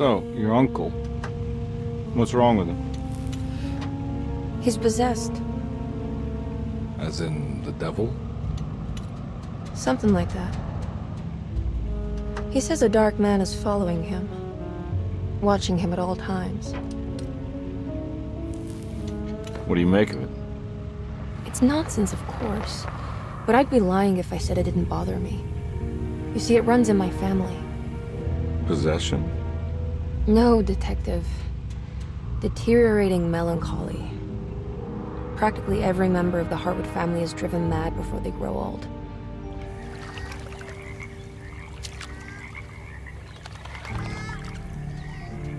So, your uncle. What's wrong with him? He's possessed. As in the devil? Something like that. He says a dark man is following him, watching him at all times. What do you make of it? It's nonsense, of course. But I'd be lying if I said it didn't bother me. You see, it runs in my family. Possession? No, Detective. Deteriorating melancholy. Practically every member of the Hartwood family is driven mad before they grow old.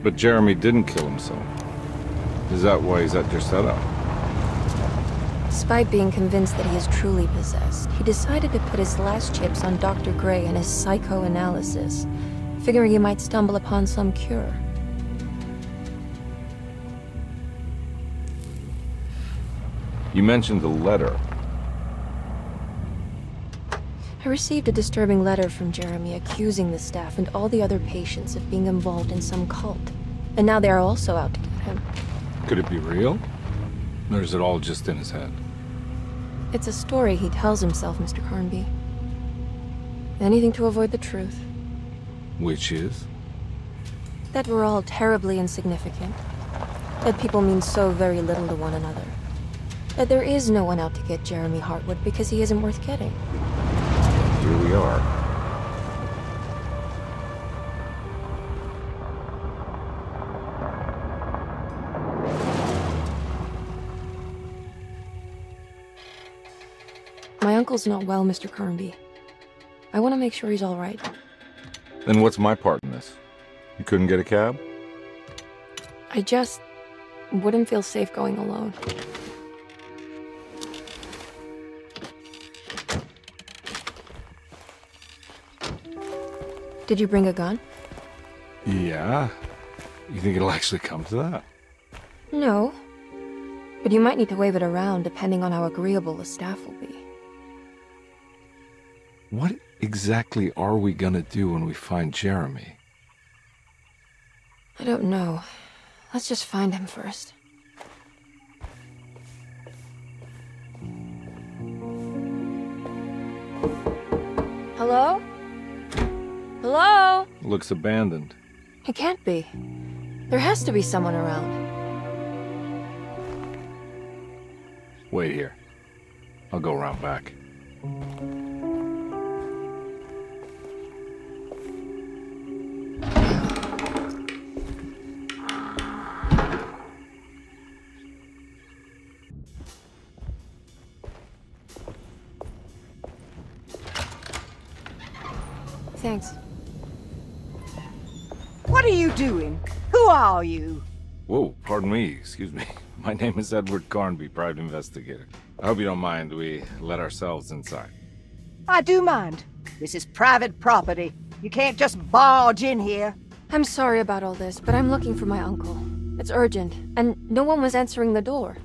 But Jeremy didn't kill himself. Is that why he's at your setup? Despite being convinced that he is truly possessed, he decided to put his last chips on Dr. Gray and his psychoanalysis, figuring you might stumble upon some cure. You mentioned the letter. I received a disturbing letter from Jeremy accusing the staff and all the other patients of being involved in some cult. And now they are also out to get him. Could it be real? Or is it all just in his head? It's a story he tells himself, Mr. Carnby. Anything to avoid the truth. Which is? That we're all terribly insignificant. That people mean so very little to one another. That there is no one out to get Jeremy Hartwood because he isn't worth getting. Here we are. My uncle's not well, Mr. Carnby. I want to make sure he's all right. Then what's my part in this? You couldn't get a cab? I just wouldn't feel safe going alone. Did you bring a gun? Yeah. You think it'll actually come to that? No. But you might need to wave it around depending on how agreeable the staff will be. What exactly are we gonna do when we find Jeremy? I don't know. Let's just find him first. Hello? Hello? Looks abandoned. It can't be. There has to be someone around. Wait here. I'll go around back. Who are you? Whoa, pardon me, excuse me. My name is Edward Carnby, private investigator. I hope you don't mind we let ourselves inside. I do mind. This is private property. You can't just barge in here. I'm sorry about all this, but I'm looking for my uncle. It's urgent, and no one was answering the door.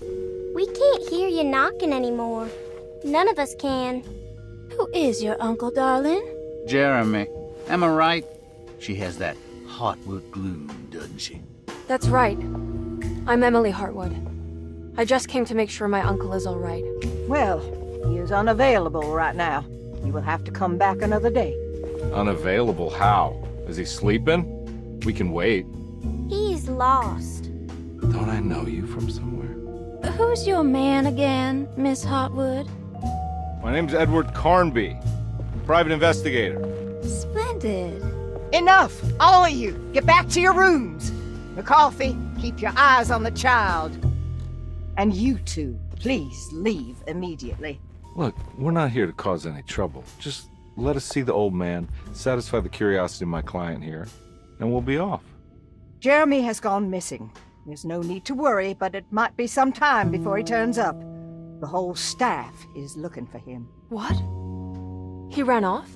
We can't hear you knocking anymore. None of us can. Who is your uncle, darling? Jeremy. Am I right? She has that Hartwood gloom, doesn't she? That's right. I'm Emily Hartwood. I just came to make sure my uncle is all right. Well, he is unavailable right now. You will have to come back another day. Unavailable how? Is he sleeping? We can wait. He's lost. Don't I know you from somewhere? Who's your man again, Miss Hartwood? My name's Edward Carnby, private investigator. Splendid. Enough! All of you! Get back to your rooms! McCarthy, keep your eyes on the child. And you two, please leave immediately. Look, we're not here to cause any trouble. Just let us see the old man, satisfy the curiosity of my client here, and we'll be off. Jeremy has gone missing. There's no need to worry, but it might be some time before he turns up. The whole staff is looking for him. What? He ran off?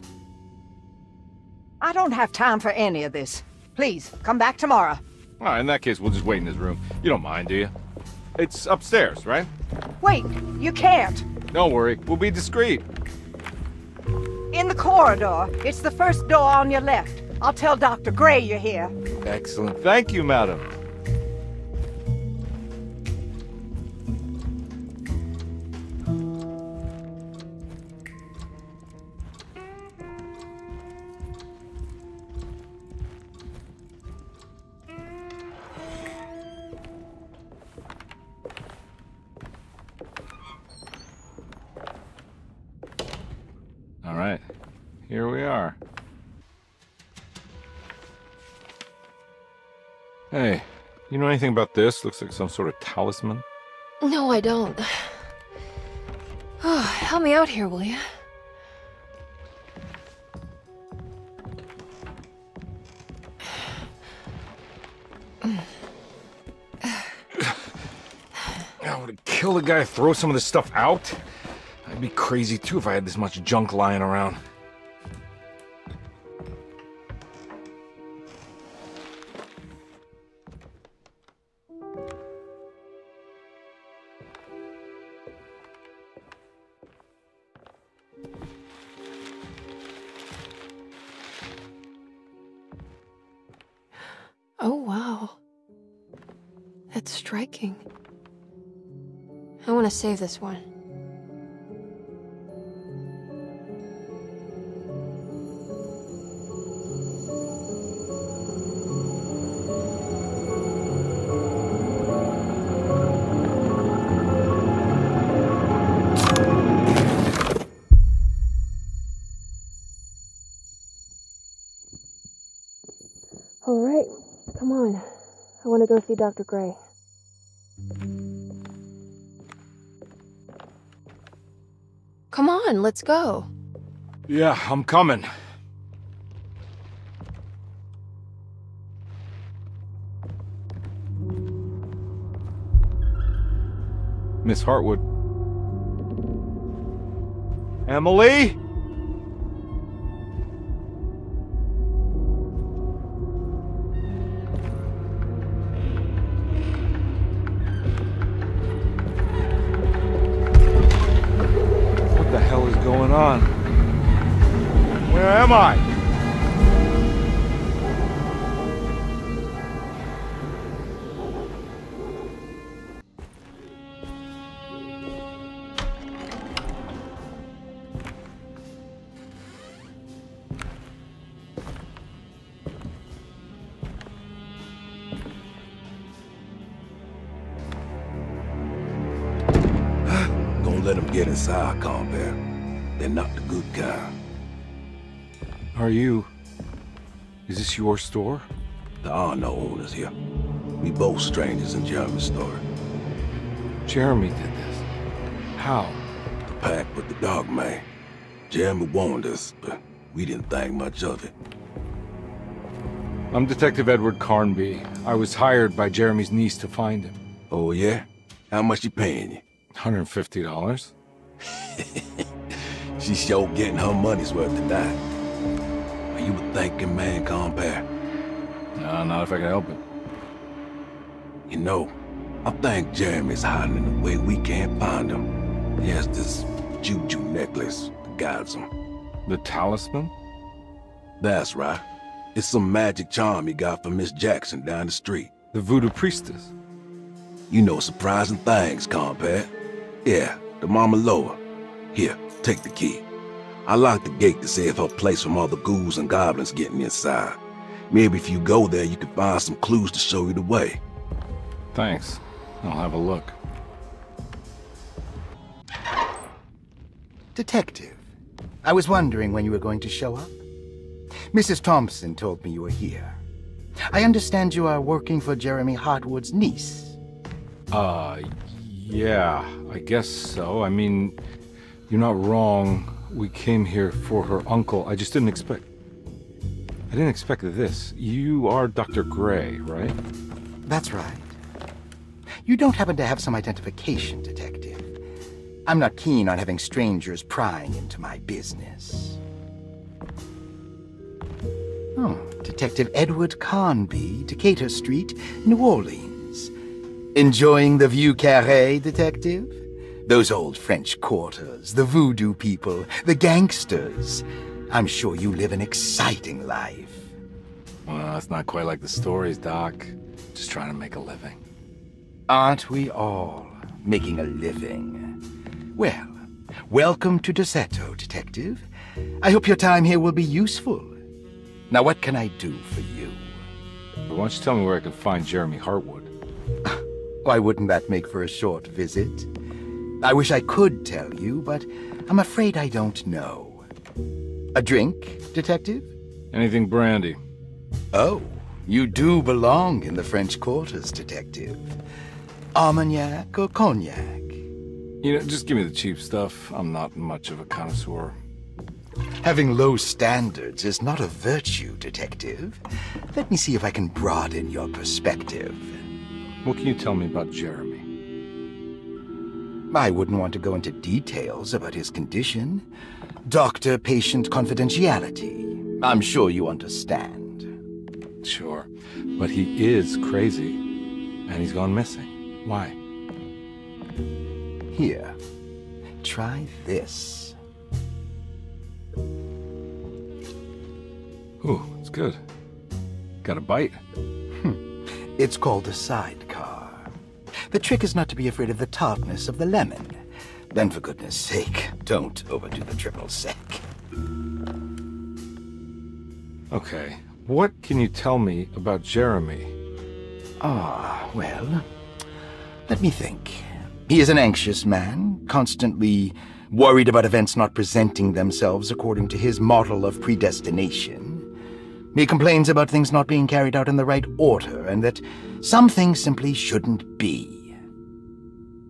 I don't have time for any of this. Please, come back tomorrow. All right, in that case, we'll just wait in his room. You don't mind, do you? It's upstairs, right? Wait, you can't. Don't worry, we'll be discreet. In the corridor. It's the first door on your left. I'll tell Dr. Gray you're here. Excellent. Thank you, madam. Here we are. Hey, you know anything about this? Looks like some sort of talisman. No, I don't. Oh, help me out here, will you? I would kill the guy throw some of this stuff out. I'd be crazy too if I had this much junk lying around. Oh, wow. That's striking. I want to save this one. Go see Dr. Gray. Come on, let's go. Yeah, I'm coming. Miss Hartwood. Emily? Inside, combat. They're not the good kind. Are you? Is this your store? There are no owners here. We both strangers in Jeremy's store. Jeremy did this. How? The pact with the dog man. Jeremy warned us, but we didn't think much of it. I'm Detective Edward Carnby. I was hired by Jeremy's niece to find him. Oh, yeah? How much you paying you? $150? She's sure getting her money's worth tonight. Are you a thinking man, compare? No, not if I can help it. You know, I think Jeremy's hiding in a way we can't find him. He has this juju necklace that guides him. The talisman? That's right. It's some magic charm he got from Miss Jackson down the street. The voodoo priestess? You know surprising things, compare. Yeah, the Mama Loa. Here, take the key. I locked the gate to save her place from all the ghouls and goblins getting inside. Maybe if you go there, you can find some clues to show you the way. Thanks. I'll have a look. Detective, I was wondering when you were going to show up. Mrs. Thompson told me you were here. I understand you are working for Jeremy Hartwood's niece. Uh, yeah, I guess so. I mean, you're not wrong. We came here for her uncle. I just didn't expect. I didn't expect this. You are Dr. Gray, right? That's right. You don't happen to have some identification, Detective. I'm not keen on having strangers prying into my business. Oh, Detective Edward Carnby, Decatur Street, New Orleans. Enjoying the Vieux Carré, Detective? Those old French quarters, the voodoo people, the gangsters. I'm sure you live an exciting life. Well, it's not quite like the stories, Doc. Just trying to make a living. Aren't we all making a living? Well, welcome to Derceto, Detective. I hope your time here will be useful. Now, what can I do for you? Why don't you tell me where I can find Jeremy Hartwood? Why wouldn't that make for a short visit? I wish I could tell you, but I'm afraid I don't know. A drink, Detective? Anything brandy. Oh, you do belong in the French quarters, Detective. Armagnac or cognac? You know, just give me the cheap stuff. I'm not much of a connoisseur. Having low standards is not a virtue, Detective. Let me see if I can broaden your perspective. What can you tell me about Jeremy? I wouldn't want to go into details about his condition. Doctor-patient confidentiality. I'm sure you understand. Sure. But he is crazy. And he's gone missing. Why? Here, try this. Ooh, it's good. Got a bite? It's called a sidecar. The trick is not to be afraid of the tartness of the lemon. Then, for goodness sake, don't overdo the triple sec. Okay. What can you tell me about Jeremy? Ah, well, let me think. He is an anxious man, constantly worried about events not presenting themselves according to his model of predestination. He complains about things not being carried out in the right order, and that some things simply shouldn't be.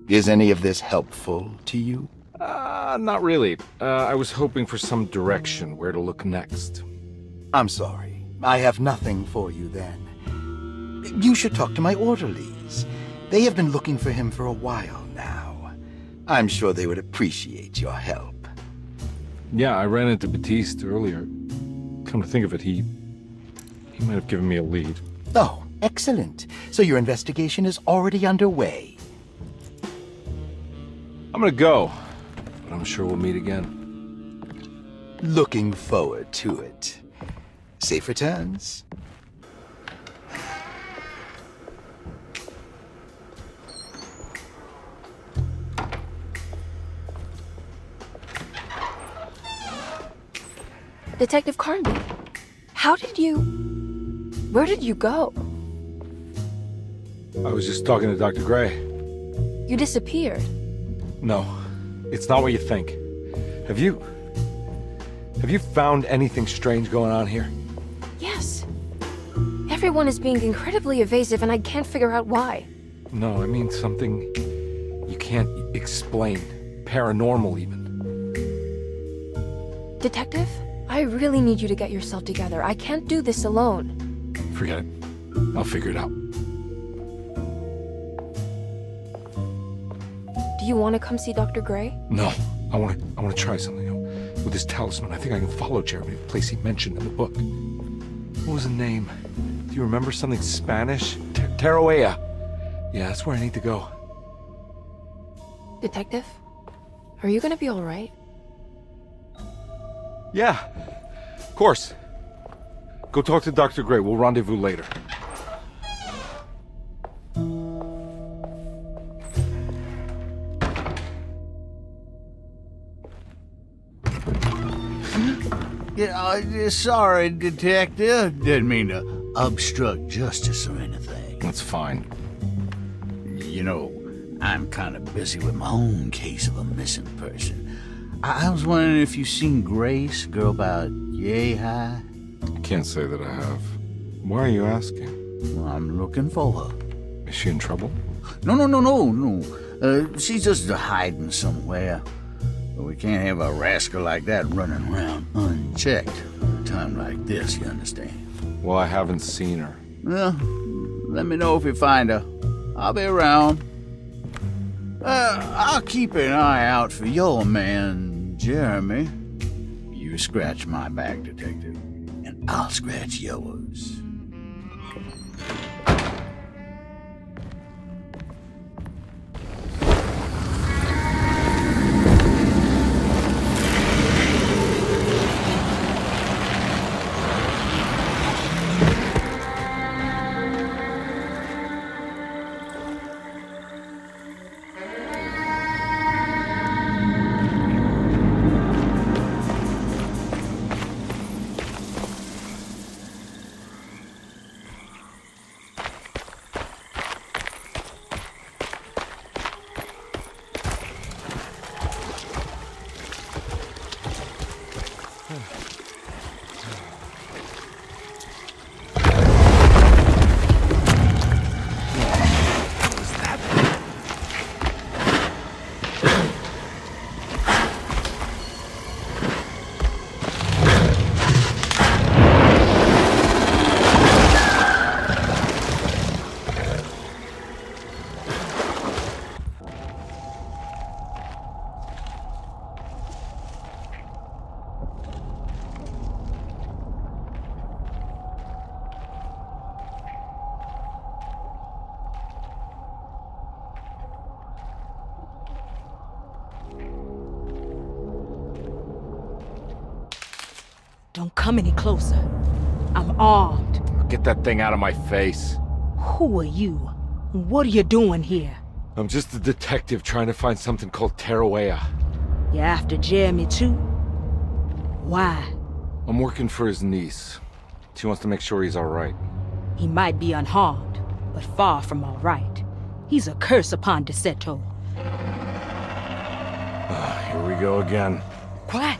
Is any of this helpful to you? Uh, not really. Uh, I was hoping for some direction where to look next. I'm sorry. I have nothing for you then. You should talk to my orderlies. They have been looking for him for a while now. I'm sure they would appreciate your help. Yeah, I ran into Batiste earlier. Come to think of it, he... He might have given me a lead. Oh, excellent. So your investigation is already underway. I'm gonna go, but I'm sure we'll meet again. Looking forward to it. Safe returns. Detective Carnby, how did you... Where did you go? I was just talking to Dr. Gray. You disappeared. No, it's not what you think. Have you... Have you found anything strange going on here? Yes. Everyone is being incredibly evasive and I can't figure out why. No, I mean something you can't explain. Paranormal, even. Detective, I really need you to get yourself together. I can't do this alone. Forget it. I'll figure it out. Do you want to come see Dr. Gray? No, I want to. I want to try something. With this talisman, I think I can follow Jeremy to the place he mentioned in the book. What was the name? Do you remember something Spanish? Ter. Yeah, that's where I need to go. Detective, are you gonna be alright? Yeah, of course. Go talk to Dr. Gray. We'll rendezvous later. Yeah, uh, sorry, detective. Didn't mean to obstruct justice or anything. That's fine. You know, I'm kind of busy with my own case of a missing person. I, I was wondering if you've seen Grace, girl about yay high. Can't say that I have. Why are you asking? Well, I'm looking for her. Is she in trouble? No, no, no, no, no. Uh, she's just hiding somewhere. But we can't have a rascal like that running around unchecked at a time like this, you understand? Well, I haven't seen her. Well, let me know if you find her. I'll be around. Uh, I'll keep an eye out for your man, Jeremy. You scratch my back, detective, and I'll scratch yours. Closer. I'm armed. Get that thing out of my face. Who are you? What are you doing here? I'm just a detective trying to find something called Tarawea. You after Jeremy too? Why? I'm working for his niece. She wants to make sure he's alright. He might be unharmed, but far from all right. He's a curse upon Derceto. Ah, here we go again. Quiet.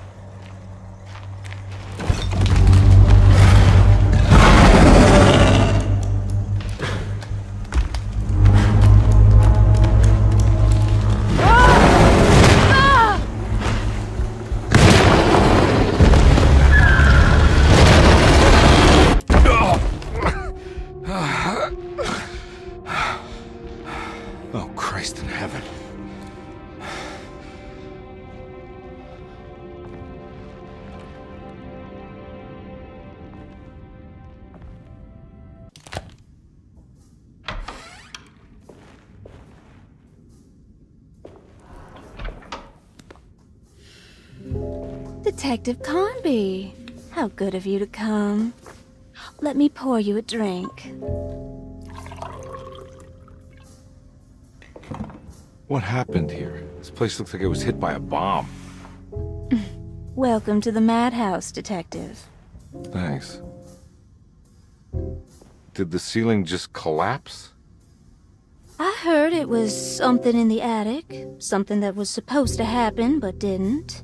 Detective Carnby, how good of you to come. Let me pour you a drink. What happened here? This place looks like it was hit by a bomb. Welcome to the madhouse, Detective. Thanks. Did the ceiling just collapse? I heard it was something in the attic, something that was supposed to happen but didn't.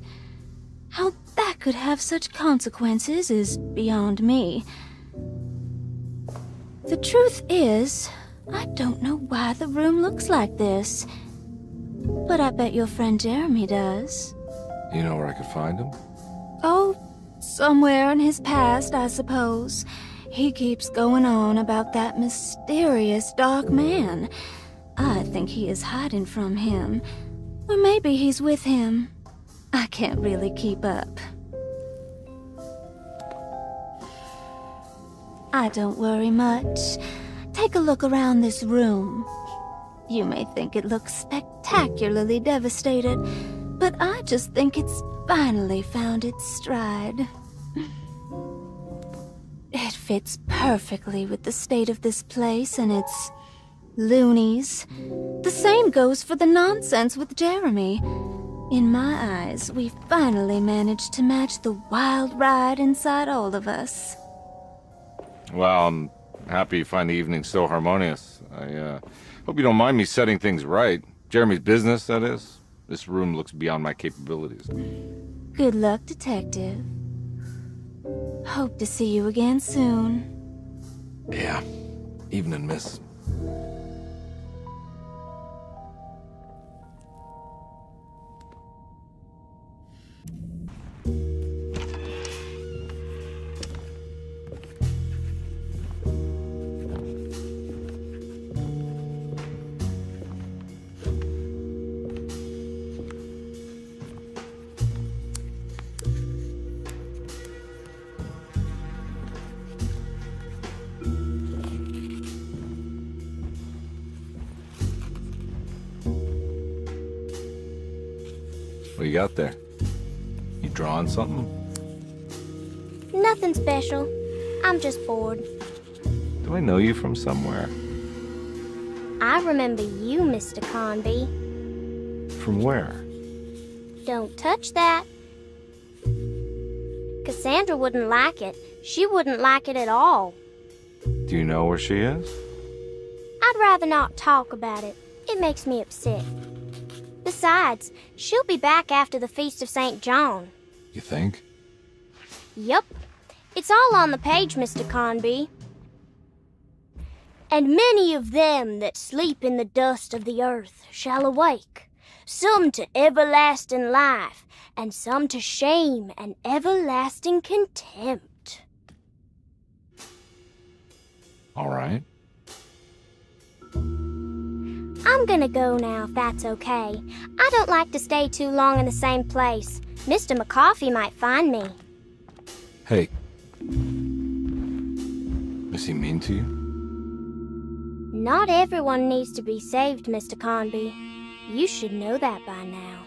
Could have such consequences is beyond me. The truth is, I don't know why the room looks like this. But I bet your friend Jeremy does. You know where I could find him? Oh, somewhere in his past, I suppose. He keeps going on about that mysterious dark man. I think he is hiding from him. Or maybe he's with him. I can't really keep up. I don't worry much. Take a look around this room. You may think it looks spectacularly devastated, but I just think it's finally found its stride. It fits perfectly with the state of this place and its loonies. The same goes for the nonsense with Jeremy. In my eyes, we finally managed to match the wild ride inside all of us. Well, I'm happy you find the evening so harmonious. I, uh, hope you don't mind me setting things right. Jeremy's business, that is. This room looks beyond my capabilities. Good luck, Detective. Hope to see you again soon. Yeah. Evening, miss. What you got there? You drawing something? Nothing special. I'm just bored. Do I know you from somewhere? I remember you, Mr. Carnby. From where? Don't touch that. Cassandra wouldn't like it. She wouldn't like it at all. Do you know where she is? I'd rather not talk about it. It makes me upset. Besides, she'll be back after the Feast of St. John. You think? Yup. It's all on the page, Mr. Carnby. And many of them that sleep in the dust of the earth shall awake, some to everlasting life, and some to shame and everlasting contempt. All right. I'm gonna go now, if that's okay. I don't like to stay too long in the same place. Mr. McCoffey might find me. Hey. Is he mean to you? Not everyone needs to be saved, Mr. Carnby. You should know that by now.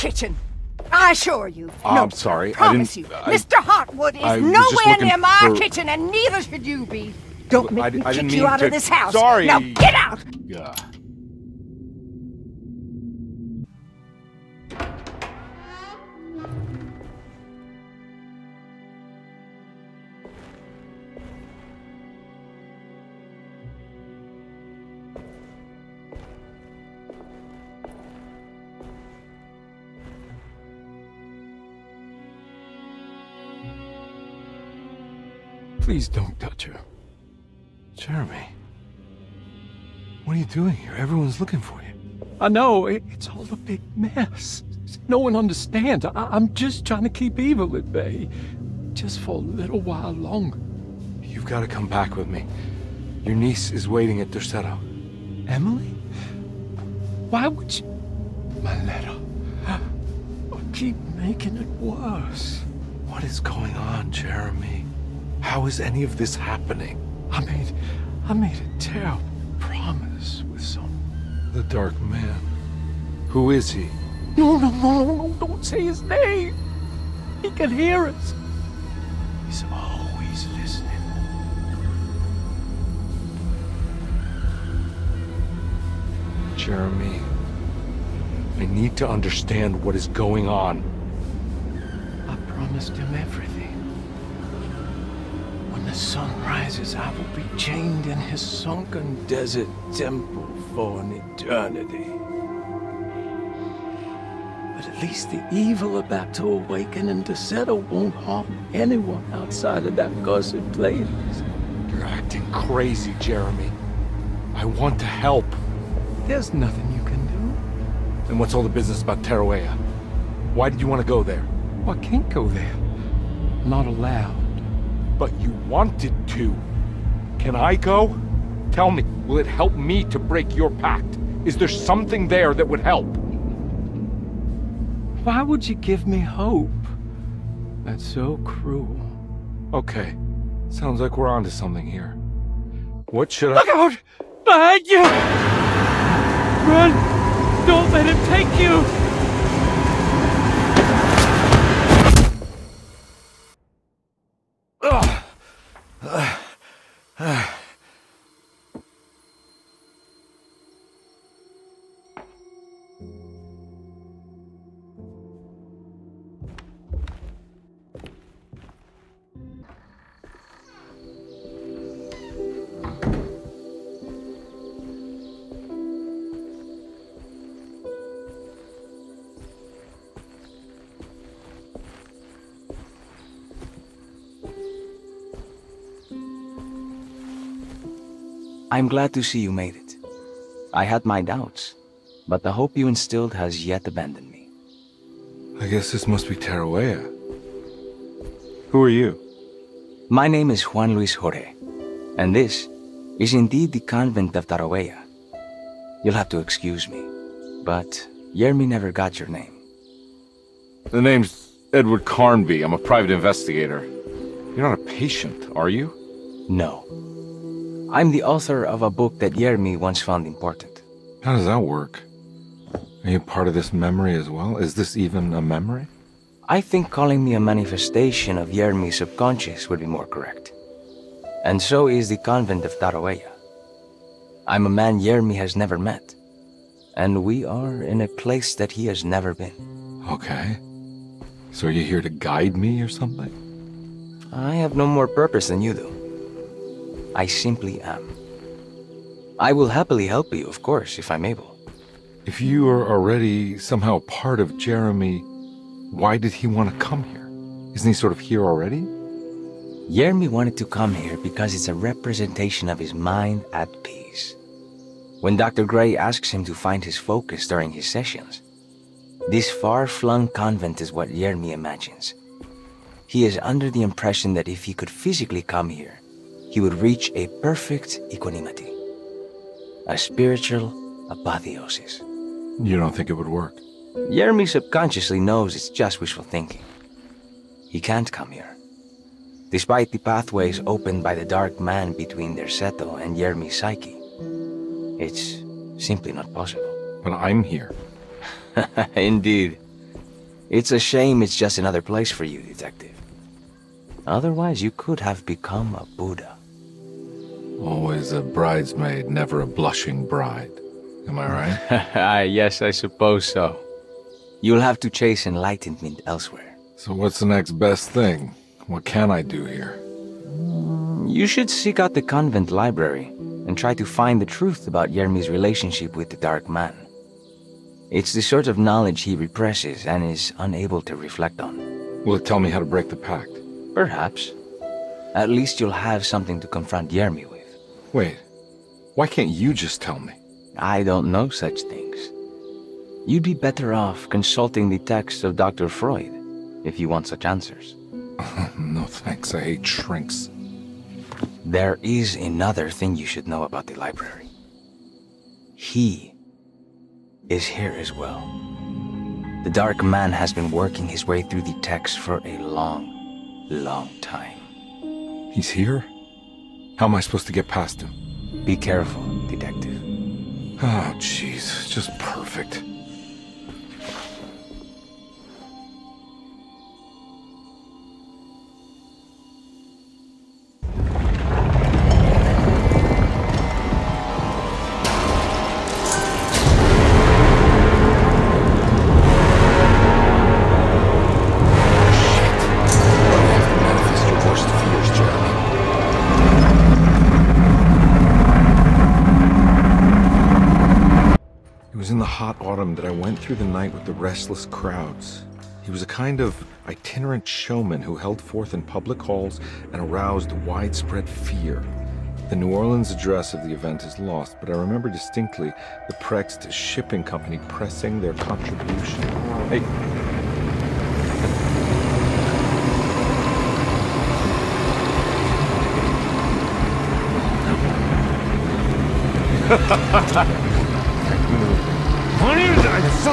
Kitchen. I assure you. No, I'm sorry. I Promise didn't- you, I- Mr. Hartwood is I nowhere near my for- kitchen, and neither should you be. Don't make I- me I didn't kick you out to- of this house. Sorry. Now get out. Yeah. Please don't touch her. Jeremy. What are you doing here? Everyone's looking for you. I know, it's all a big mess. No one understands. I, I'm just trying to keep evil at bay. Just for a little while longer. You've got to come back with me. Your niece is waiting at Derceto. Emily? Why would you... My letter. I keep making it worse. What is going on, Jeremy? How is any of this happening? I made... I made a terrible promise with some... The Dark Man. Who is he? No, no, no, no, no, don't say his name. He can hear us. He's always listening. Jeremy. I need to understand what is going on. I promised him everything. When the sun rises, I will be chained in his sunken desert temple for an eternity. But at least the evil about to awaken and to settle won't harm anyone outside of that cursed place. You're acting crazy, Jeremy. I want to help. There's nothing you can do. Then what's all the business about Tarawea? Why did you want to go there? Well, I can't go there. Not allowed. But you wanted to. Can I go? Tell me, will it help me to break your pact? Is there something there that would help? Why would you give me hope? That's so cruel. Okay. Sounds like we're onto something here. What should I- Look out! Behind you! Run! Don't let him take you! I'm glad to see you made it. I had my doubts, but the hope you instilled has yet abandoned me. I guess this must be Tarawea. Who are you? My name is Juan Luis Jorge, and this is indeed the convent of Tarawea. You'll have to excuse me, but Yermi never got your name. The name's Edward Carnby. I'm a private investigator. You're not a patient, are you? No. I'm the author of a book that Yermi once found important. How does that work? Are you part of this memory as well? Is this even a memory? I think calling me a manifestation of Yermi's subconscious would be more correct. And so is the convent of Tarawea. I'm a man Yermi has never met, and we are in a place that he has never been. Okay. So are you here to guide me or something? I have no more purpose than you do. I simply am. I will happily help you, of course, if I'm able. If you are already somehow part of Jeremy, why did he want to come here? Isn't he sort of here already? Jeremy wanted to come here because it's a representation of his mind at peace. When Dr. Gray asks him to find his focus during his sessions, this far-flung convent is what Jeremy imagines. He is under the impression that if he could physically come here, he would reach a perfect equanimity. A spiritual apotheosis. You don't think it would work? Jeremy subconsciously knows it's just wishful thinking. He can't come here. Despite the pathways opened by the dark man between Derceto and Jeremy's psyche, it's simply not possible. But I'm here. Indeed. It's a shame it's just another place for you, Detective. Otherwise, you could have become a Buddha. Always a bridesmaid, never a blushing bride. Am I right? Ah, yes, I suppose so. You'll have to chase enlightenment elsewhere. So what's the next best thing? What can I do here? Mm, you should seek out the convent library and try to find the truth about Yermi's relationship with the Dark Man. It's the sort of knowledge he represses and is unable to reflect on. Will it tell me how to break the pact? Perhaps. At least you'll have something to confront Yermi with. Wait, why can't you just tell me? I don't know such things. You'd be better off consulting the texts of Dr. Freud if you want such answers. no thanks, I hate shrinks. There is another thing you should know about the library. He is here as well. The Dark Man has been working his way through the text for a long, long time. He's here? How am I supposed to get past him? Be careful, Detective. Oh, jeez. Just perfect. Autumn that I went through the night with the restless crowds. He was a kind of itinerant showman who held forth in public halls and aroused widespread fear. The New Orleans address of the event is lost, but I remember distinctly the Prext Shipping Company pressing their contribution. Hey.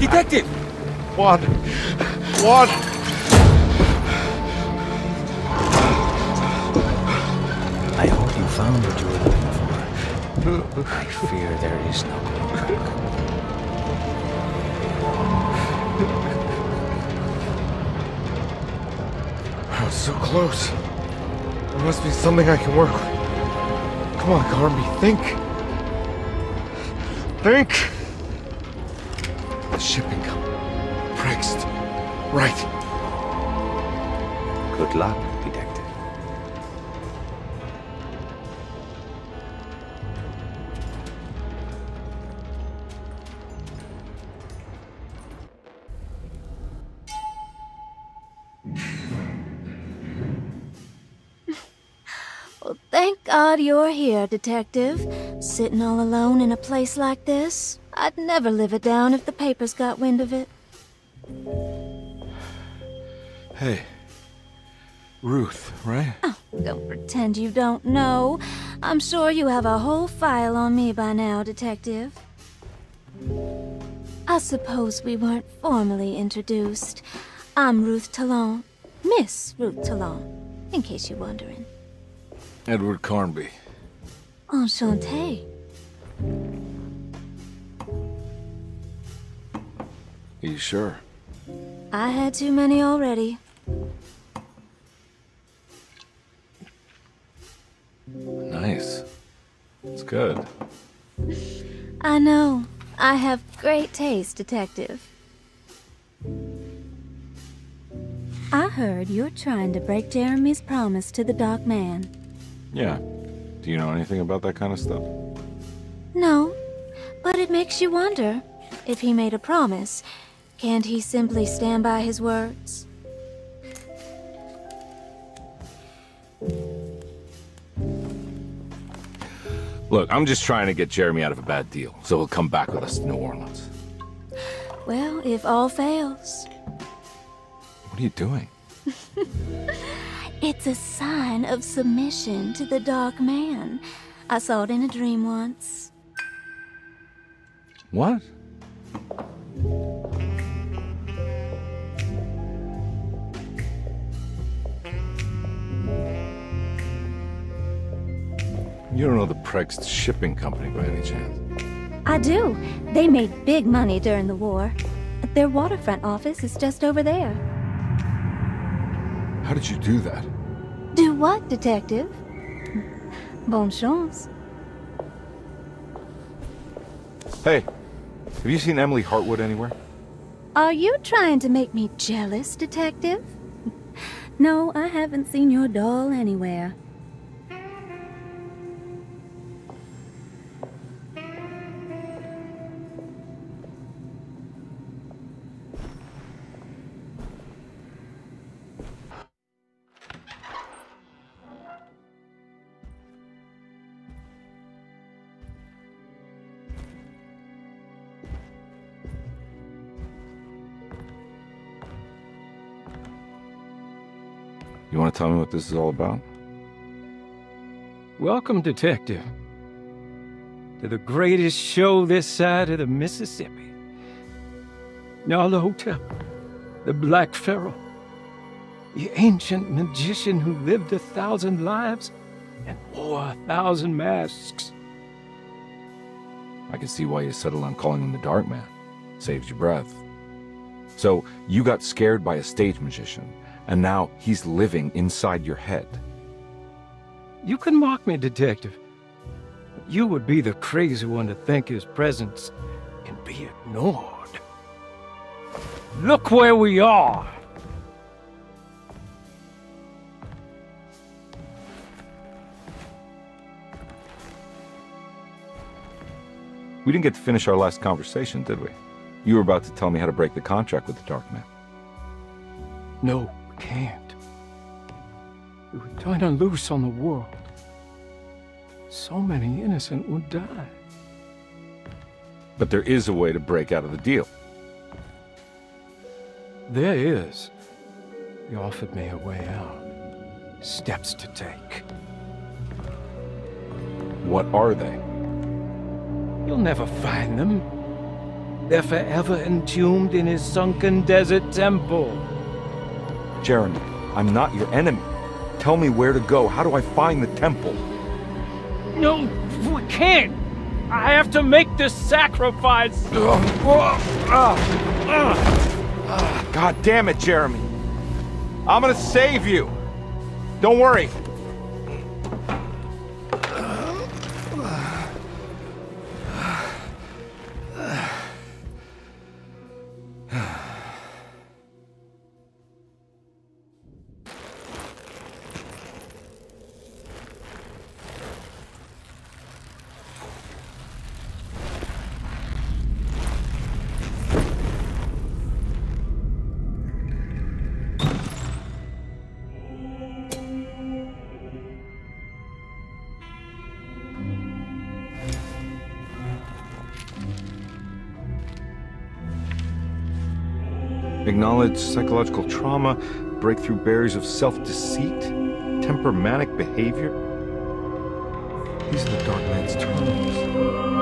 Detective! What? What? I hope you found what you were looking for. I fear there is no so close. There must be something I can work with. Come on, Carnby, think. Think! The shipping company. Prext. Right. Good luck, God you're here, Detective. Sitting all alone in a place like this. I'd never live it down if the papers got wind of it. Hey. Ruth, right? Oh, don't pretend you don't know. I'm sure you have a whole file on me by now, Detective. I suppose we weren't formally introduced. I'm Ruth Talon. Miss Ruth Talon, in case you're wondering. Edward Carnby. Enchanté. Are you sure? I had too many already. Nice. It's good. I know. I have great taste, Detective. I heard you're trying to break Jeremy's promise to the Dark Man. Yeah. Do you know anything about that kind of stuff? No, but it makes you wonder. If he made a promise, can't he simply stand by his words? Look, I'm just trying to get Jeremy out of a bad deal, so he'll come back with us to New Orleans. Well, if all fails. What are you doing? It's a sign of submission to the Dark Man. I saw it in a dream once. What? You don't know the Prext Shipping Company by any chance? I do. They made big money during the war. Their waterfront office is just over there. How did you do that? Do what, detective? Bon chance. Hey, have you seen Emily Hartwood anywhere? Are you trying to make me jealous, detective? No, I haven't seen your doll anywhere. What this is all about? Welcome, Detective, to the greatest show this side of the Mississippi. The hotel, the Black Pharaoh, the ancient magician who lived a thousand lives and wore a thousand masks. I can see why you settled on calling him the Dark Man. Saves your breath. So, you got scared by a stage magician, and now he's living inside your head. You can mock me, Detective. You would be the crazy one to think his presence can be ignored. Look where we are! We didn't get to finish our last conversation, did we? You were about to tell me how to break the contract with the Dark Man. No, can't. We would turn her loose on the world. So many innocent would die. But there is a way to break out of the deal. There is. He offered me a way out. Steps to take. What are they? You'll never find them. They're forever entombed in his sunken desert temple. Jeremy, I'm not your enemy. Tell me where to go. How do I find the temple? No, we can't. I have to make this sacrifice. God damn it, Jeremy. I'm gonna save you. Don't worry. Acknowledge psychological trauma, breakthrough barriers of self-deceit, temperamentic behavior. These are the Dark Man's terms.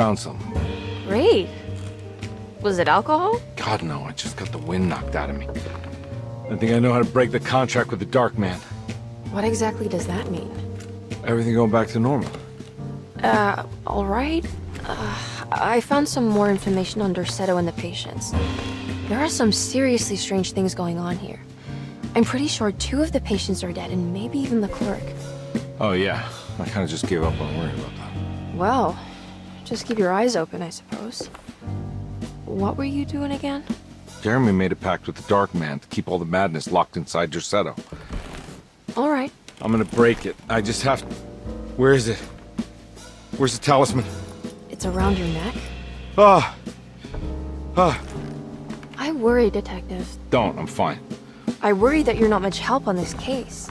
Found something. Great. Was it alcohol? God, no, I just got the wind knocked out of me. I think I know how to break the contract with the Dark Man. What exactly does that mean? Everything going back to normal. Uh, alright. Uh, I found some more information on Derceto and the patients. There are some seriously strange things going on here. I'm pretty sure two of the patients are dead, and maybe even the clerk. Oh, yeah. I kind of just gave up on worrying about that. Well, just keep your eyes open, I suppose. what were you doing again? Jeremy made a pact with the Dark Man to keep all the madness locked inside Derceto. All right. I'm gonna break it. I just have to... Where is it? Where's the talisman? It's around your neck? Ah! Ah! I worry, Detective. Don't, I'm fine. I worry that you're not much help on this case.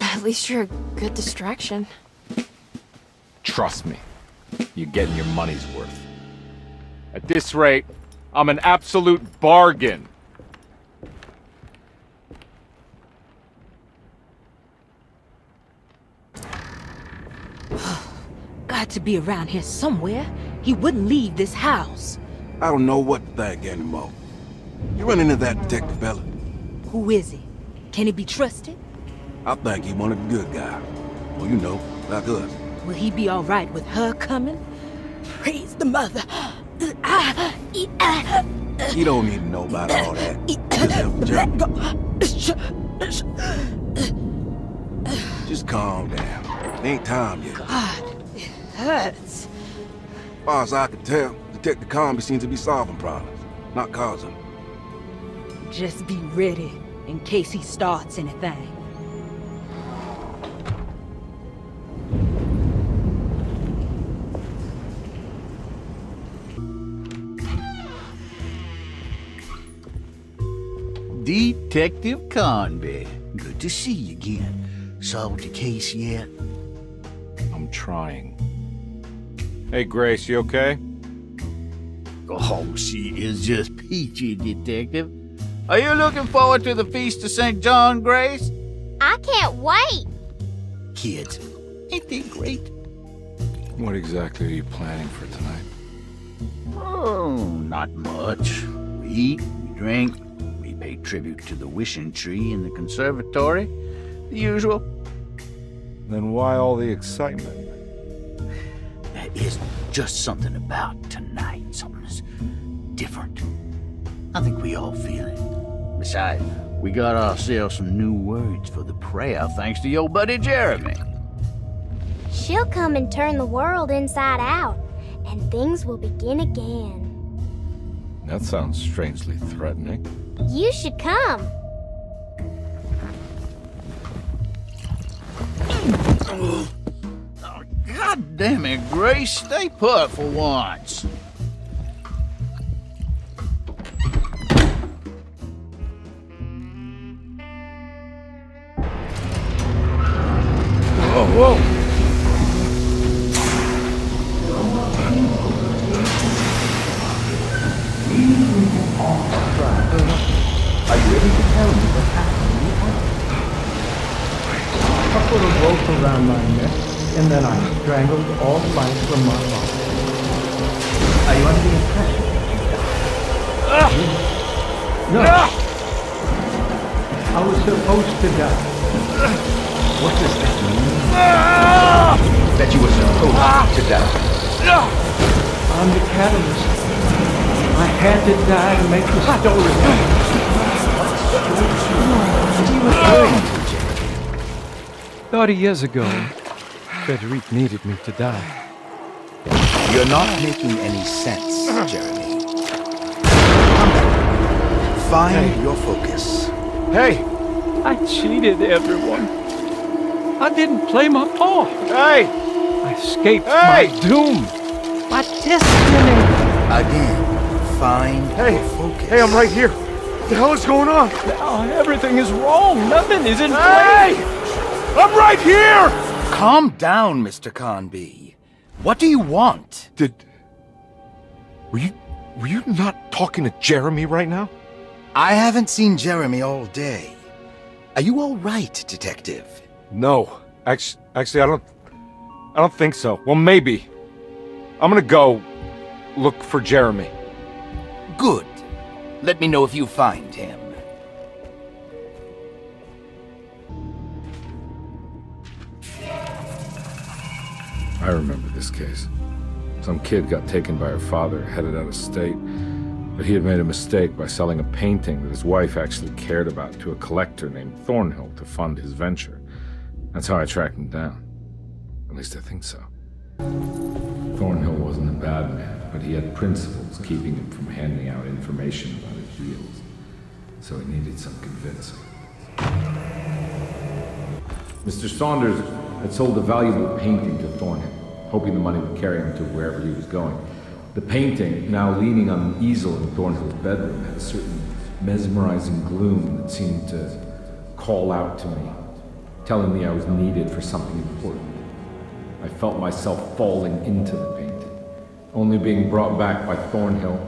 At least you're a good distraction. Trust me. You're getting your money's worth. At this rate, I'm an absolute bargain. Got to be around here somewhere. He wouldn't leave this house. I don't know what to think anymore. You run into that detective fella? Who is he? Can he be trusted? I think he one of the good guys. Well, you know, like us. Will he be all right with her coming? Praise the mother. You don't need to know about all that. Just help Just calm down. It ain't time yet. God, it hurts. As far as I can tell, Detective Carnby seems to be solving problems, not causing them. Just be ready in case he starts anything. Detective Carnby. Good to see you again. Solved the case yet? I'm trying. Hey, Grace, you okay? Oh, she is just peachy, Detective. Are you looking forward to the Feast of St. John, Grace? I can't wait. Kids, ain't they great? What exactly are you planning for tonight? Oh, not much. We eat, we drink, we pay tribute to the wishing tree in the conservatory. The usual. Then why all the excitement? There is just something about tonight. Something's different. I think we all feel it. Besides, we got ourselves some new words for the prayer thanks to your buddy Jeremy. She'll come and turn the world inside out, and things will begin again. That sounds strangely threatening. You should come. Oh, God damn it, Grace, stay put for once. Whoa! Are you ready to tell me what happened in the attic? I put a rope around my neck, and then I strangled all life from my body. Are you under the impression that ah! you died? No. Ah! I was supposed to die. What does that mean? Ah! That you were supposed to die. I'm the catalyst. I had to die to make the story. Thirty years ago, Frederic needed me to die. You're not making any sense, Jeremy. Come back. Find your focus. Hey! I cheated everyone. I didn't play my part. Hey! I escaped Hey! my doom. My destiny. Again, find Hey! your focus. Hey, I'm right here. What the hell is going on? Now everything is wrong. Nothing is in Hey! place. I'm right here! Calm down, Mr. Carnby. What do you want? Did... Were you... Were you not talking to Jeremy right now? I haven't seen Jeremy all day. Are you all right, Detective? No. Actually, actually, I don't... I don't think so. Well, maybe. I'm gonna go look for Jeremy. Good. Let me know if you find him. I remember this case. Some kid got taken by her father, headed out of state. But he had made a mistake by selling a painting that his wife actually cared about to a collector named Thornhill to fund his venture. That's how I tracked him down. At least I think so. Thornhill wasn't a bad man. But he had principles keeping him from handing out information about his deals. So he needed some convincing. Mr. Saunders had sold a valuable painting to Thornhill, hoping the money would carry him to wherever he was going. The painting, now leaning on an easel in Thornhill's bedroom, had a certain mesmerizing gloom that seemed to call out to me, telling me I was needed for something important. I felt myself falling into the only being brought back by Thornhill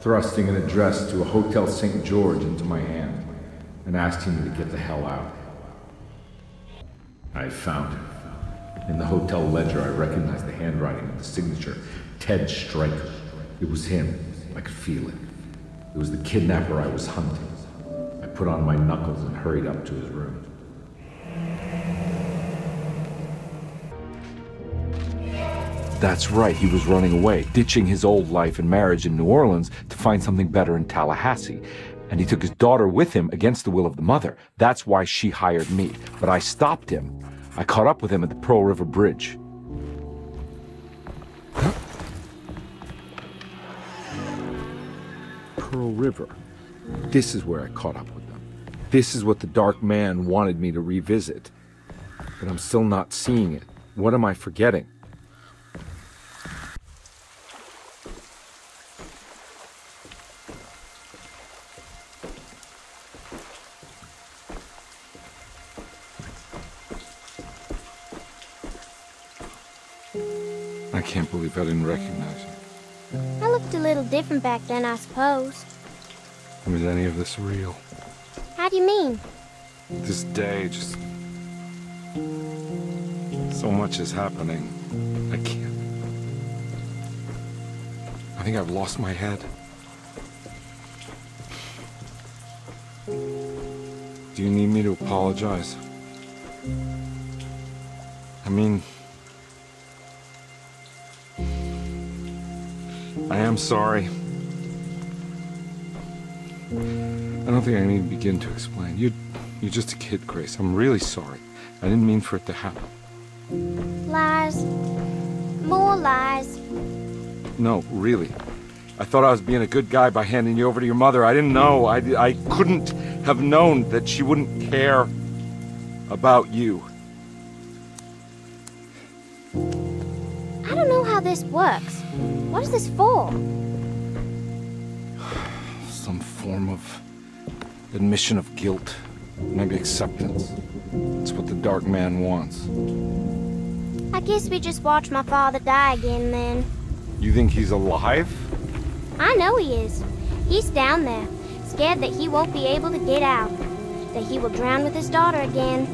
thrusting an address to a Hotel St. George into my hand and asking me to get the hell out. I found him. In the hotel ledger, I recognized the handwriting of the signature Ted Stryker. It was him. I could feel it. It was the kidnapper I was hunting. I put on my knuckles and hurried up to his room. That's right, he was running away, ditching his old life and marriage in New Orleans to find something better in Tallahassee. And he took his daughter with him against the will of the mother. That's why she hired me. But I stopped him. I caught up with him at the Pearl River Bridge. Pearl River. This is where I caught up with them. This is what the Dark Man wanted me to revisit. But I'm still not seeing it. What am I forgetting? I can't believe I didn't recognize him. I looked a little different back then, I suppose. Was any of this real? How do you mean? This day, just. So much is happening. I can't. I think I've lost my head. Do you need me to apologize? I mean. I am sorry. I don't think I need to begin to explain. You, you're just a kid, Grace. I'm really sorry. I didn't mean for it to happen. Lies. More lies. No, really. I thought I was being a good guy by handing you over to your mother. I didn't know. I, I couldn't have known that she wouldn't care about you. I don't know how this works. What is this for? Some form of admission of guilt. Maybe acceptance. It's what the Dark Man wants. I guess we just watch my father die again then. You think he's alive? I know he is. He's down there, scared that he won't be able to get out. That he will drown with his daughter again.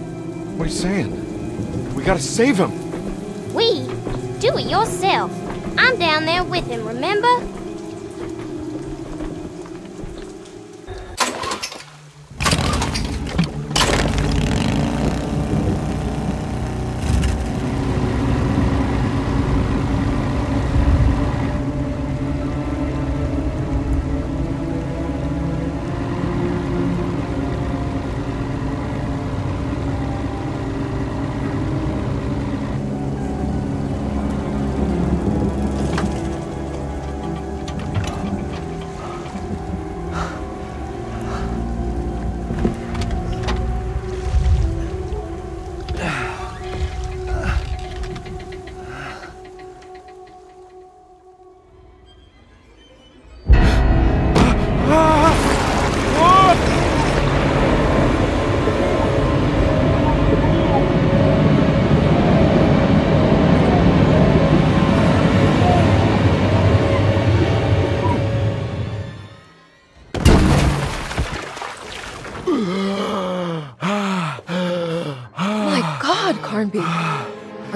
What are you saying? We gotta save him! We? Do it yourself. I'm down there with him, remember?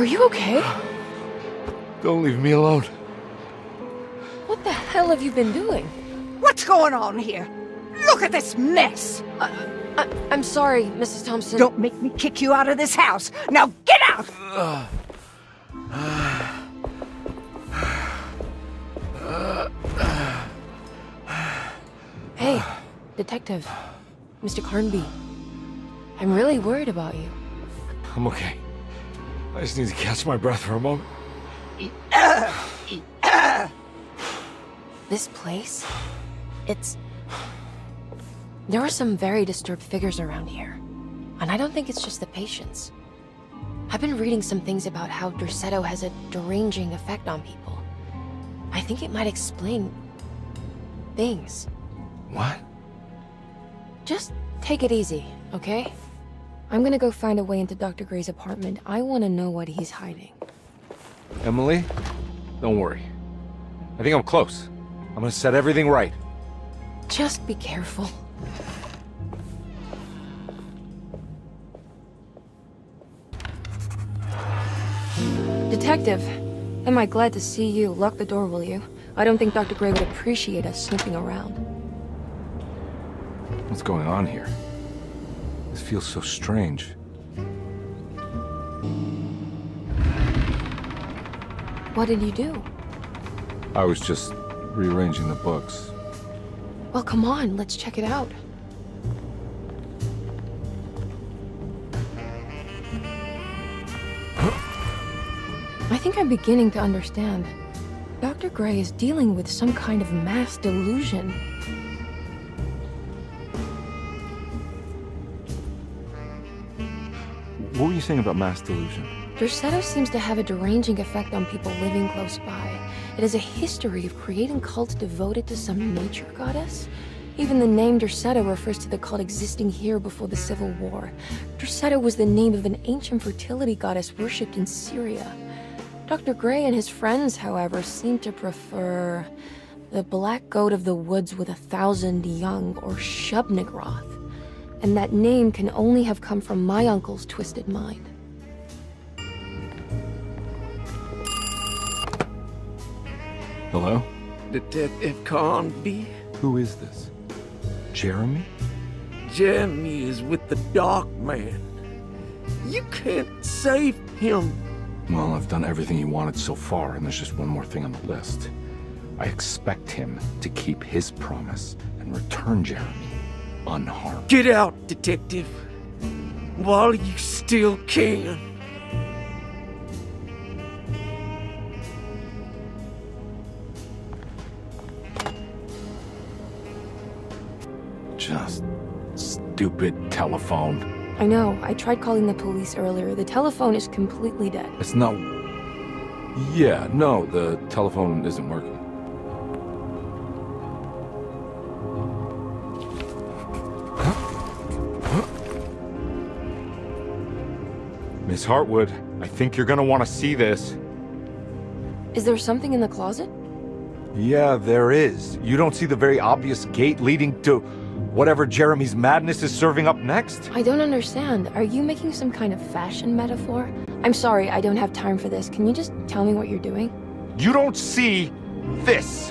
Are you okay? Don't leave me alone. What the hell have you been doing? What's going on here? Look at this mess! I, I'm sorry, Mrs. Thompson. Don't make me kick you out of this house. Now get out! Hey, detective. Mr. Carnby. I'm really worried about you. I'm okay. I just need to catch my breath for a moment. This place? It's. There are some very disturbed figures around here. And I don't think it's just the patients. I've been reading some things about how Derceto has a deranging effect on people. I think it might explain. things. What? Just take it easy, okay? I'm gonna go find a way into Dr. Gray's apartment. I wanna know what he's hiding. Emily, don't worry. I think I'm close. I'm gonna set everything right. Just be careful. Detective, am I glad to see you? Lock the door, will you? I don't think Dr. Gray would appreciate us snooping around. What's going on here? This feels so strange. What did you do? I was just rearranging the books. Well, come on, let's check it out. I think I'm beginning to understand. Dr. Gray is dealing with some kind of mass delusion. What were you saying about mass delusion? Derceto seems to have a deranging effect on people living close by. It has a history of creating cults devoted to some nature goddess. Even the name Derceto refers to the cult existing here before the Civil War. Derceto was the name of an ancient fertility goddess worshipped in Syria. Dr. Gray and his friends, however, seem to prefer the black goat of the woods with a thousand young, or Shub-Niggurath. And that name can only have come from my uncle's twisted mind. Hello? Detective Carnby? Who is this? Jeremy? Jeremy is with the Dark Man. You can't save him. Well, I've done everything he wanted so far, and there's just one more thing on the list. I expect him to keep his promise and return Jeremy unharmed. Get out, Detective. While you still can. Just stupid telephone. I know, I tried calling the police earlier. The telephone is completely dead. It's not. Yeah, no, the telephone isn't working. Miss Hartwood, I think you're gonna want to see this. Is there something in the closet? Yeah, there is. You don't see the very obvious gate leading to whatever Jeremy's madness is serving up next? I don't understand. Are you making some kind of fashion metaphor? I'm sorry, I don't have time for this. Can you just tell me what you're doing? You don't see this.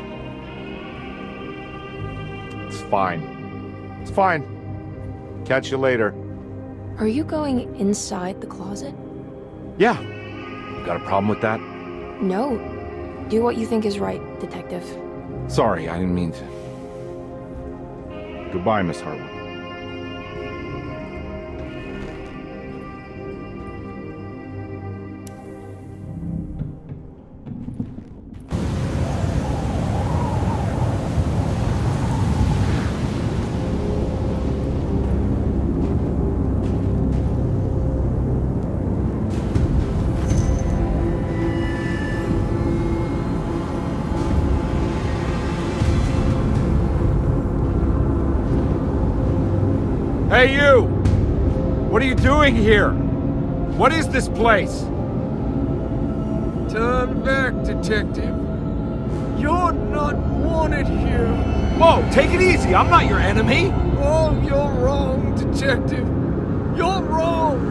It's fine. It's fine. Catch you later. Are you going inside the closet? Yeah. You got a problem with that? No. Do what you think is right, Detective. Sorry, I didn't mean to. Goodbye, Miss Hartwood. Hey you! What are you doing here? What is this place? Turn back, detective. You're not wanted here. Whoa, take it easy. I'm not your enemy. Oh, you're wrong, detective. You're wrong.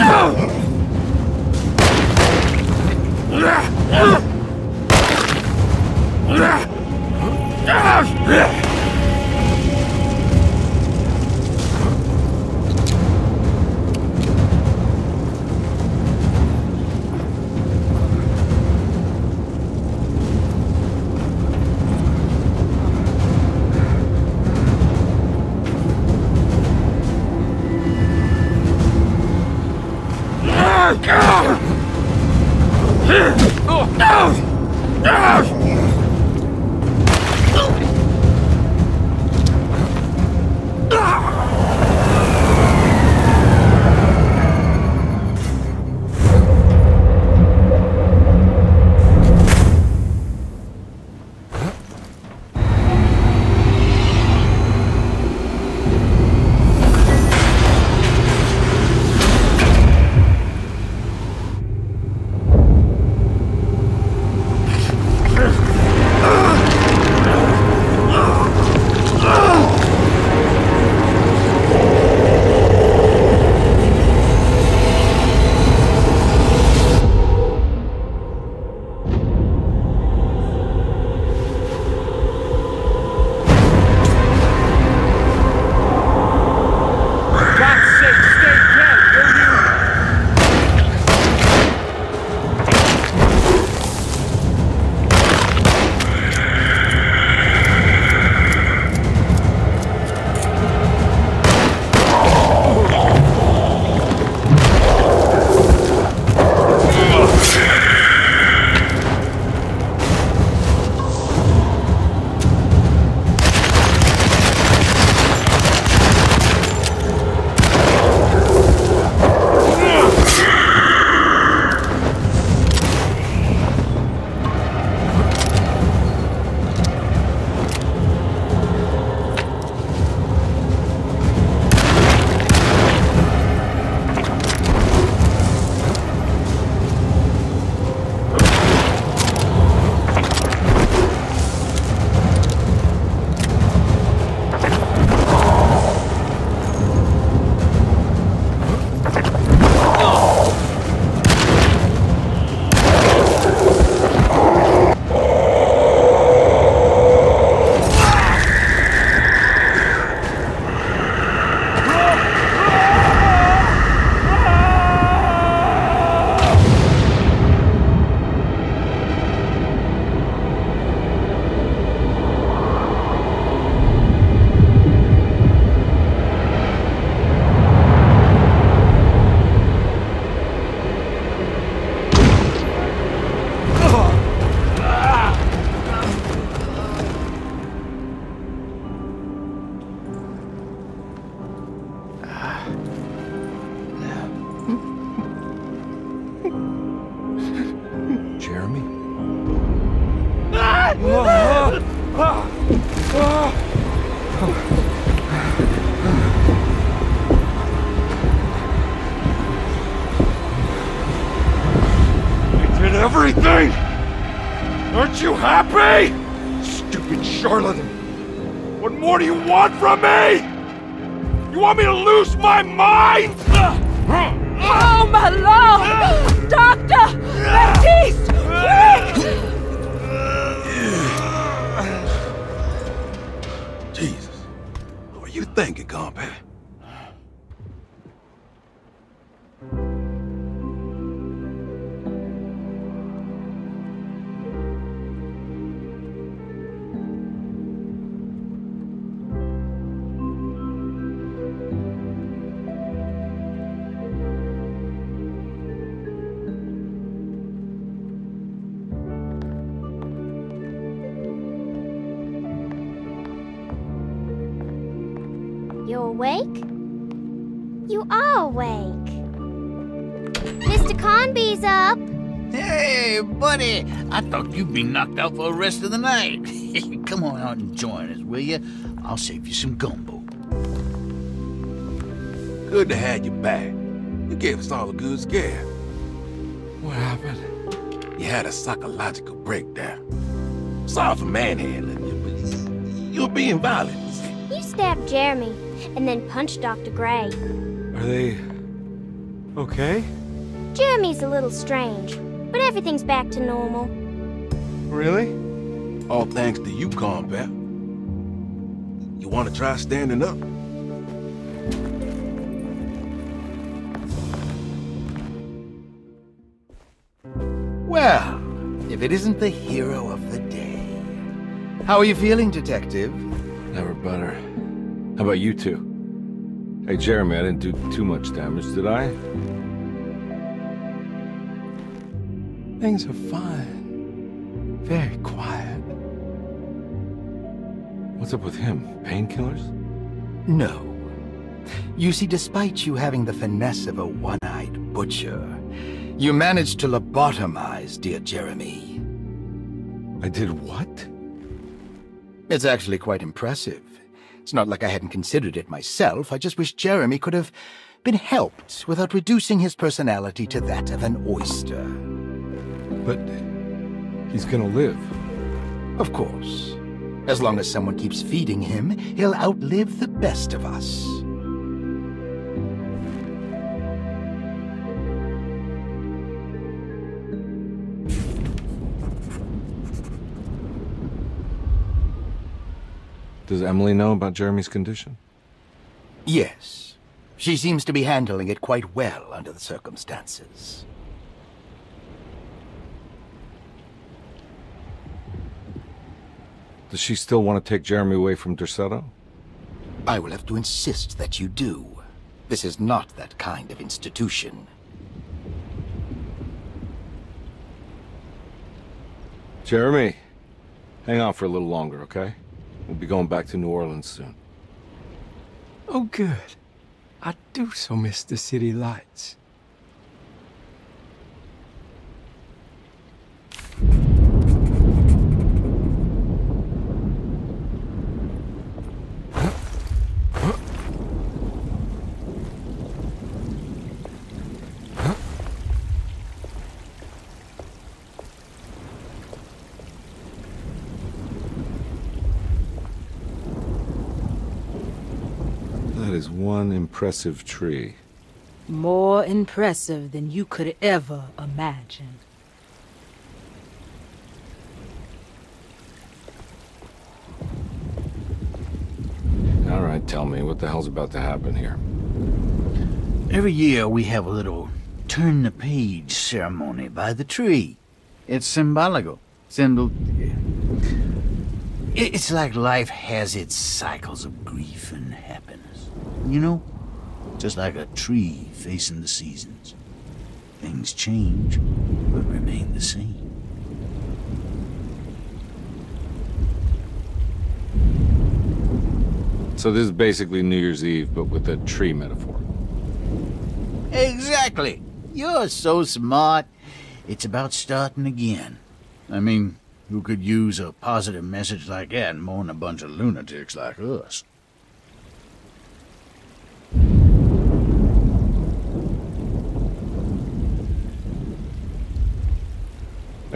Oh! Ah! Jesus. What were you thinking, compadre? You'd be knocked out for the rest of the night. Come on out and join us, will you? I'll save you some gumbo. Good to have you back. You gave us all a good scare. What happened? You had a psychological breakdown. Sorry for manhandling you, but you're being violent. You stabbed Jeremy and then punched Dr. Gray. Are they okay? Jeremy's a little strange, but everything's back to normal. Really? All thanks to you, Carnby. You want to try standing up? Well, if it isn't the hero of the day. How are you feeling, Detective? Never better. How about you two? Hey, Jeremy, I didn't do too much damage, did I? Things are fine. Very quiet. What's up with him? Painkillers? No. You see, despite you having the finesse of a one-eyed butcher, you managed to lobotomize dear Jeremy. I did what? It's actually quite impressive. It's not like I hadn't considered it myself. I just wish Jeremy could have been helped without reducing his personality to that of an oyster. But he's gonna live. Of course. As long as someone keeps feeding him, he'll outlive the best of us. Does Emily know about Jeremy's condition? Yes. She seems to be handling it quite well under the circumstances. Does she still want to take Jeremy away from Derceto? I will have to insist that you do. This is not that kind of institution. Jeremy, hang on for a little longer, okay? We'll be going back to New Orleans soon. Oh, good. I do so miss the city lights. That is one impressive tree. More impressive than you could ever imagine. All right, tell me, what the hell's about to happen here? Every year we have a little turn the page ceremony by the tree. It's symbolical. Symbol. It's like life has its cycles of grief and happiness. You know? Just like a tree facing the seasons. Things change, but remain the same. So this is basically New Year's Eve, but with a tree metaphor. Exactly. You're so smart. It's about starting again. I mean, who could use a positive message like that more than a bunch of lunatics like us?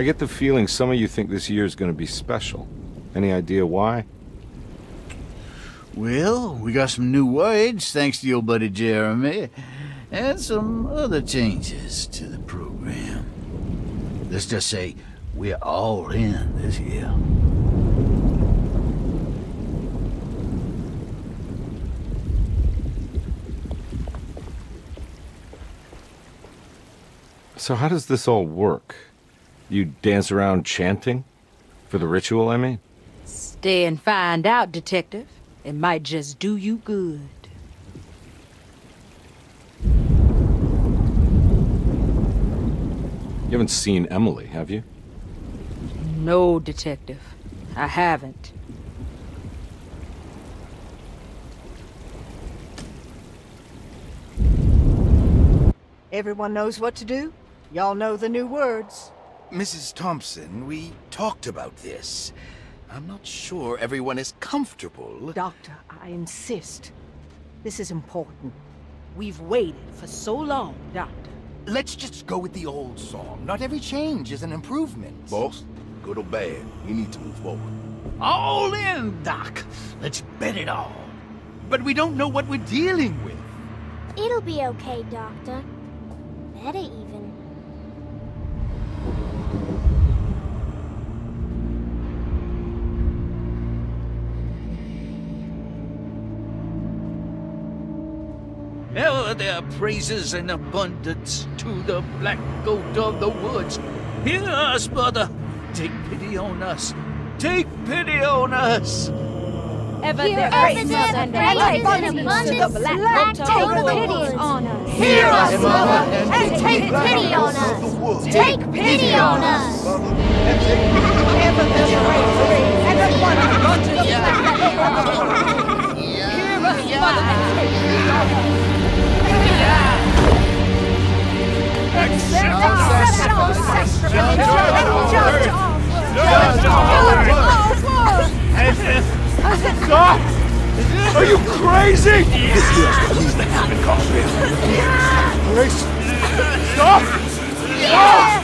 I get the feeling some of you think this year is going to be special. Any idea why? Well, we got some new words, thanks to your buddy Jeremy, and some other changes to the program. Let's just say we're all in this year. So how does this all work? You dance around chanting? For the ritual, I mean? Stay and find out, Detective. It might just do you good. You haven't seen Emily, have you? No, Detective. I haven't. Everyone knows what to do? Y'all know the new words. Mrs. Thompson, we talked about this. I'm not sure everyone is comfortable. Doctor, I insist. This is important. We've waited for so long, Doctor. Let's just go with the old song. Not every change is an improvement. Boss, good or bad, we need to move forward. All in, Doc. Let's bet it all. But we don't know what we're dealing with. It'll be okay, Doctor. Better even. Hell, there praises in abundance to the black goat of the woods. Hear us, mother. Take pity on us. Take pity on us. Ever Hear there us, is Mother, and and life abundance is to to the black black Take total pity woods. on us. Hear us, Mother, and take pity on us. Take pity on us. This here's what needs to happen, Carpet. Grace! Stop! Stop!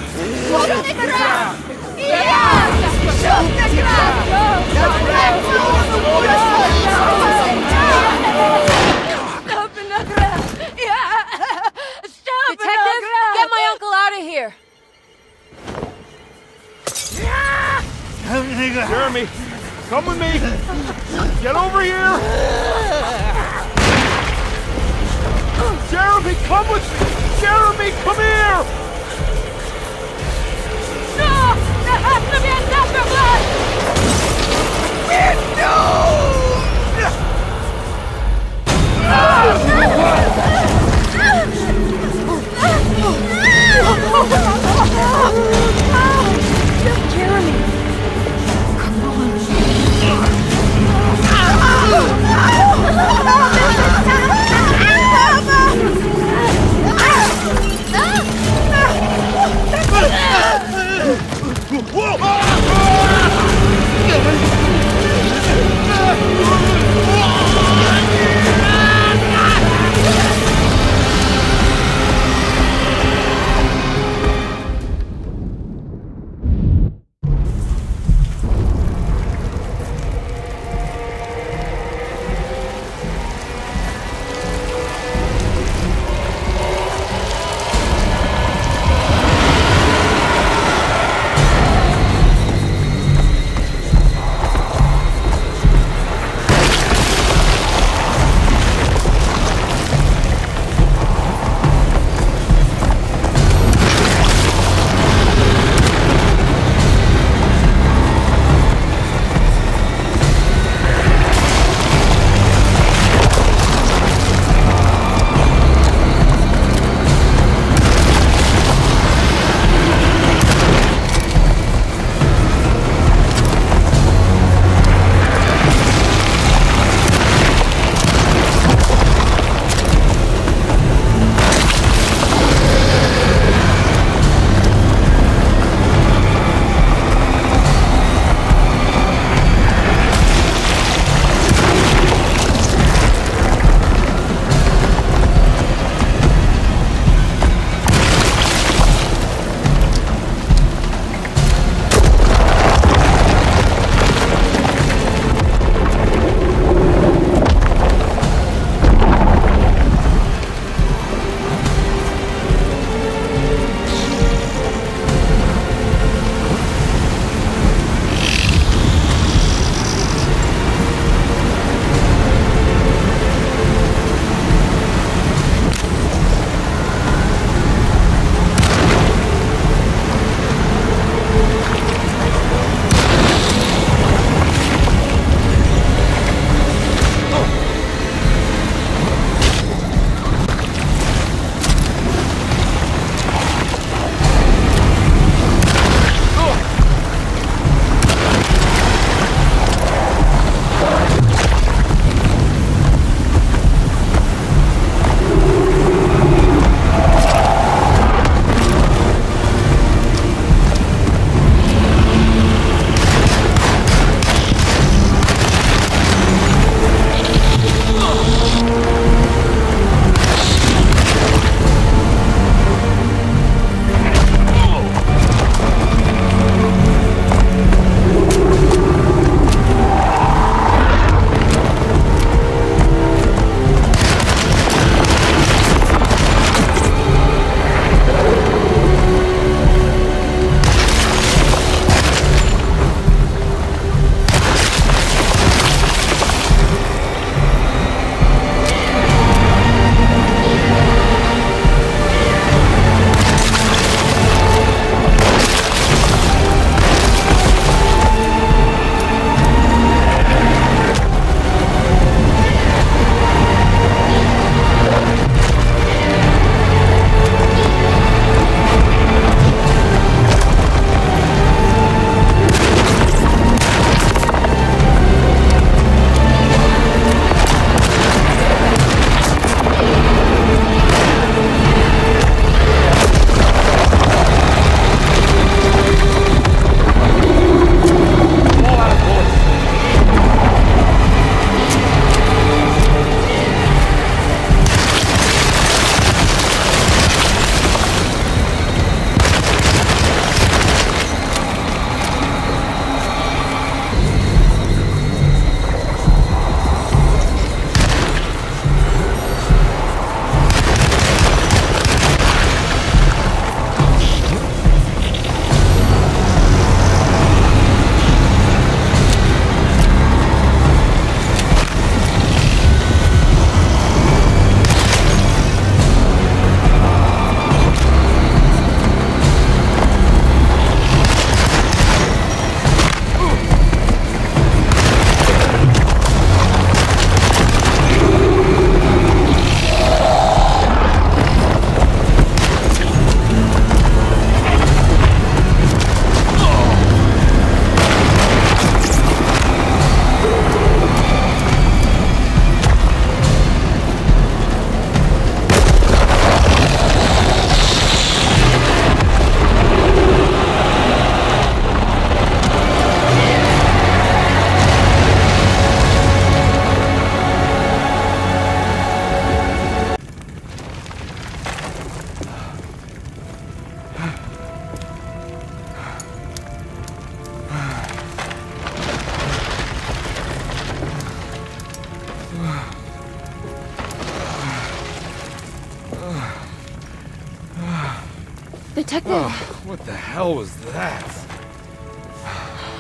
Detective, Oh, what the hell was that?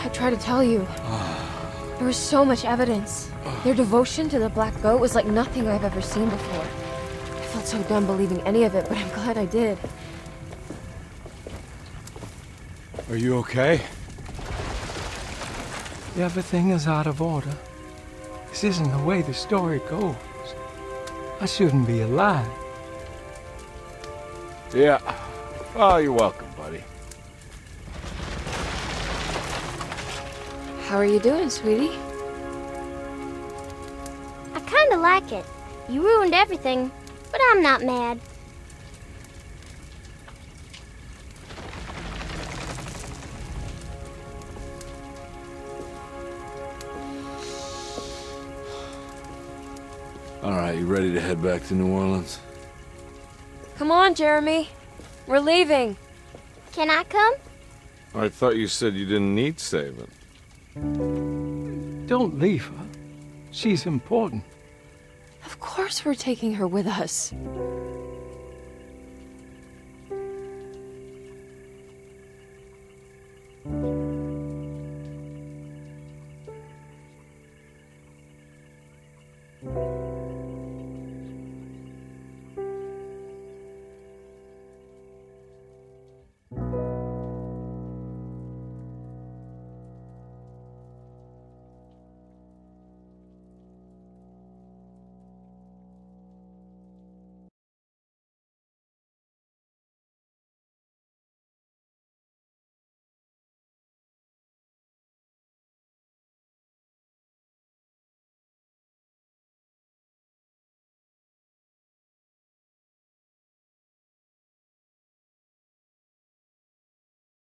I tried to tell you. There was so much evidence. Their devotion to the Black Goat was like nothing I've ever seen before. I felt so dumb believing any of it, but I'm glad I did. Are you okay? Everything is out of order. This isn't the way the story goes. I shouldn't be alive. Yeah. Oh, you're welcome, buddy. How are you doing, sweetie? I kinda like it. You ruined everything, but I'm not mad. All right, you ready to head back to New Orleans? Come on, Jeremy. We're leaving. Can I come? I thought you said you didn't need saving. Don't leave her. She's important. Of course we're taking her with us.